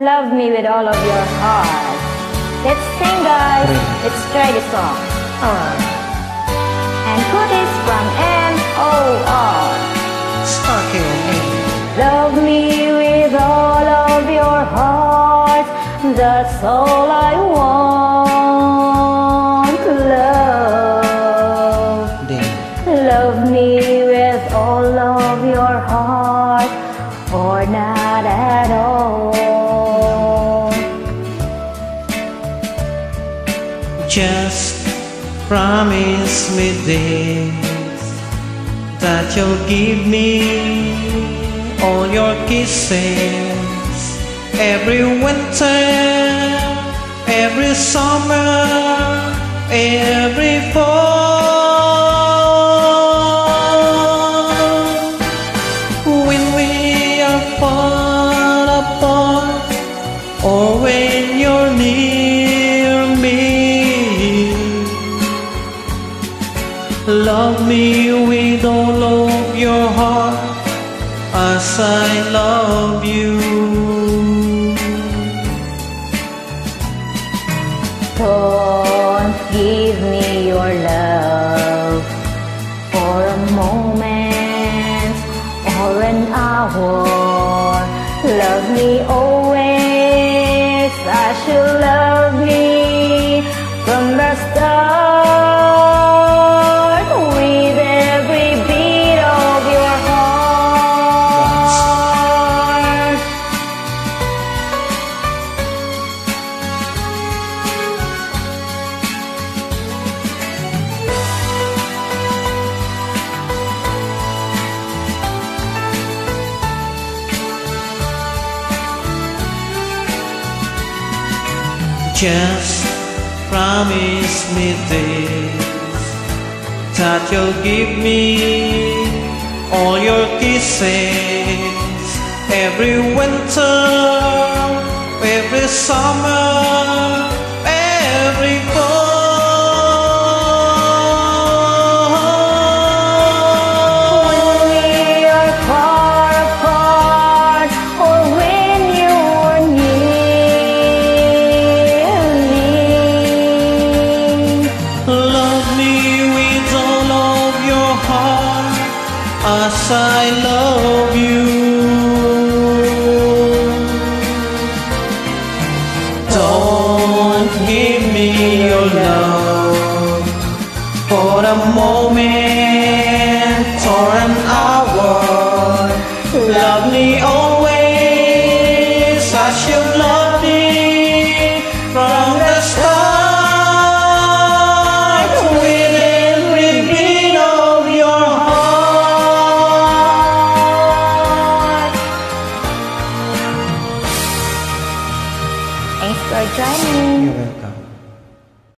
Love me with all of your heart. Let's sing, guys. Let's try this song. Alright, And who is from M O R? Sparky me. Love me with all of your heart. That's all I want. Just promise me this that you'll give me all your kisses. Every winter, every summer, me with all of your heart as I love you. Don't give me your love for a moment or an hour. Love me always Just promise me this. That you'll give me all your kisses. Every winter, every summer, as I love you. Don't give me your love for a moment for joining. You're welcome.